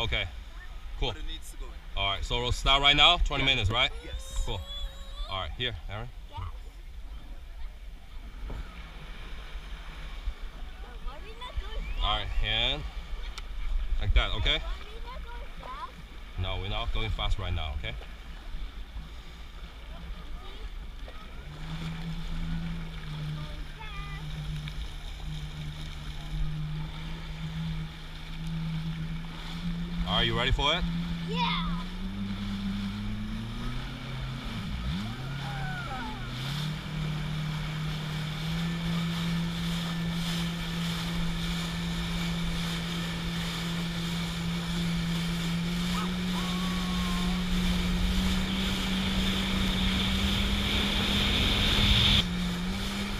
Okay. Cool. But it needs to go in. All right. So we'll start right now. 20 minutes, right? Yes. Cool. All right. Here, Aaron. All right. Hand. Like that. Okay. No, we're not going fast right now. Okay. Are you ready for it? Yeah.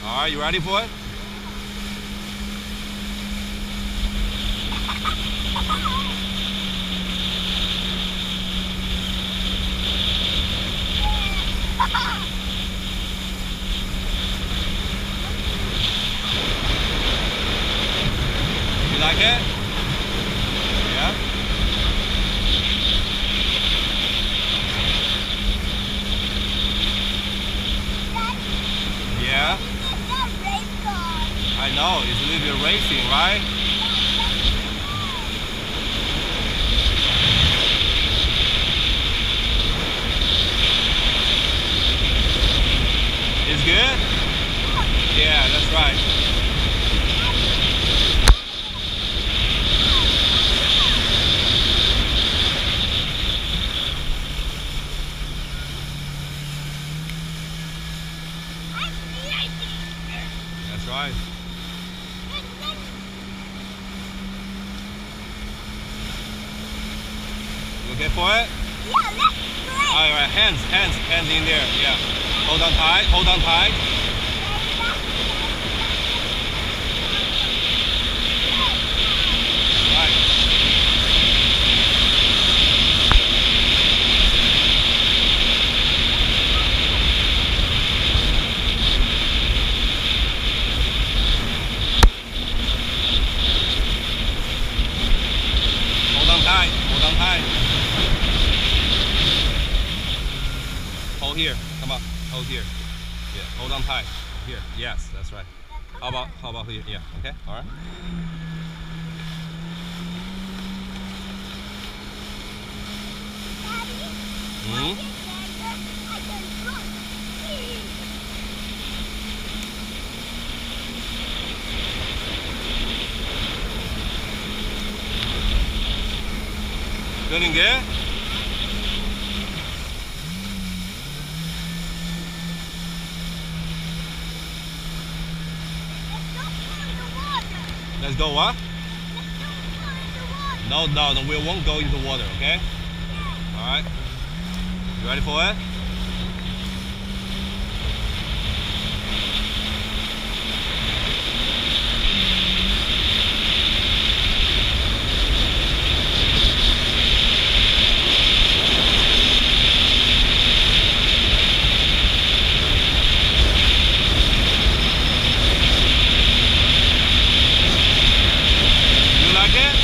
All right. You ready for it? You like it? Yeah. Yeah. I know. It's a little bit racing, right? It's good? Yeah, that's right. You okay for it? Yeah, left, right? All right, hands, hands, hands in there. Yeah. Hold on tight. Hold on tight. Right. Hold on tight. Hold tight. Hold here. Come on. Hold here. Yeah. Hold on tight. Here. Yes, that's right. How about how about here? Yeah. Okay. All right. Hmm? Let's go what? No, no, no, we won't go into water, okay? Alright. You ready for it? You like it?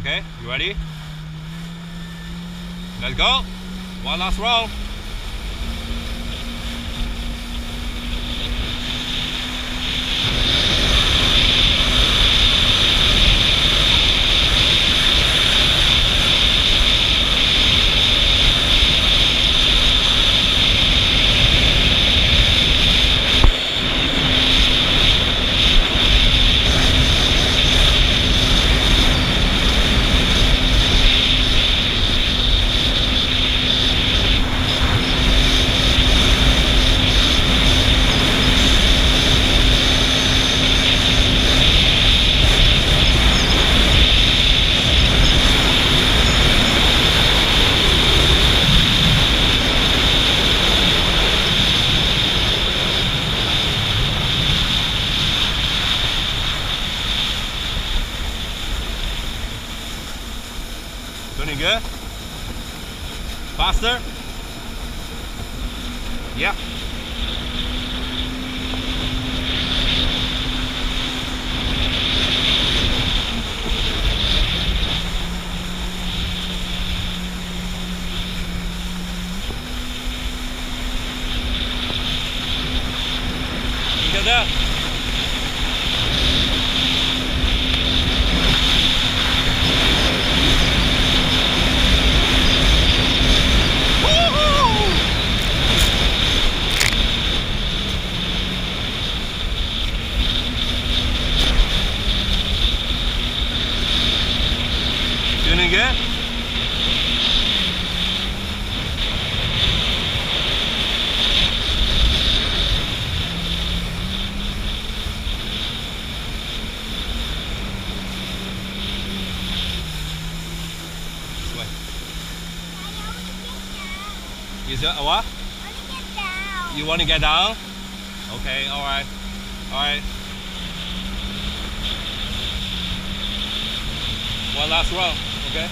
Okay, you ready? Let's go. One last row. Yeah. You get that? Good? Is it what? You want to get down? Okay, all right, all right. One last round, okay?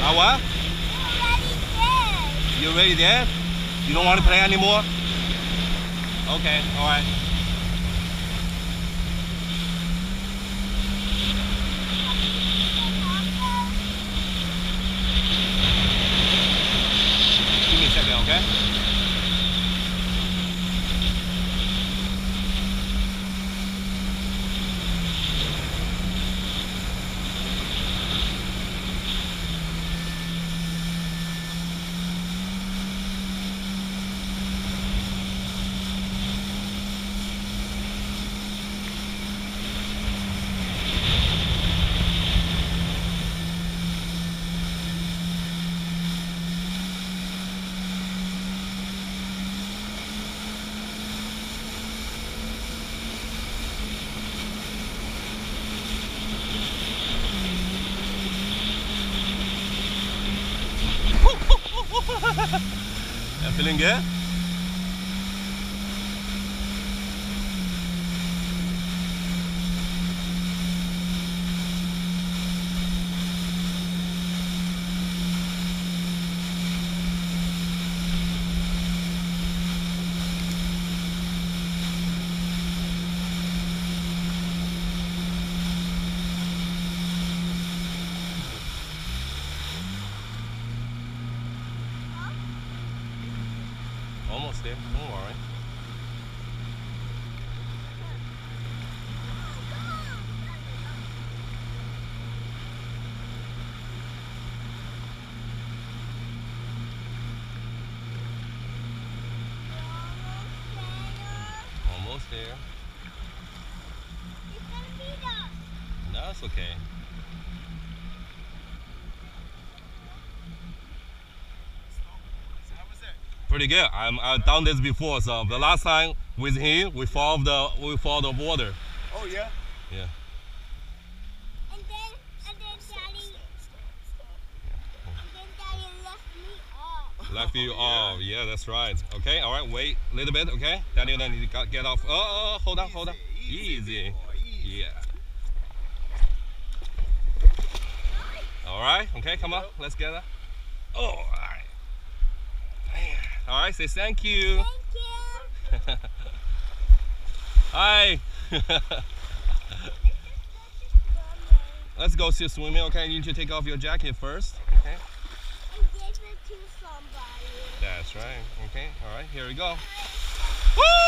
Uh, what? You ready there? You don't want to play anymore? Okay, all right. Give me a second, okay? मिलेंगे Yeah, feeling good? Almost there. Oh, Don't worry. Almost there. No, it's okay. Pretty good. I'm I've done this before. So the last time with him, we followed the we followed the border. Oh yeah. Yeah. And then, and then Daddy, and then Daddy left me up. Left you oh, off. Yeah, that's right. Okay. All right. Wait a little bit. Okay. Daniel, then you got get off. Oh, oh, oh hold on, hold on. Easy. boy, easy. Yeah. All right. Okay. Come on. Let's get it. Oh. All right. Say thank you. Thank you. Hi. This is, this is Let's go see swimming. Okay. You need to take off your jacket first. Okay. And give it to somebody. That's right. Okay. All right. Here we go. Woo!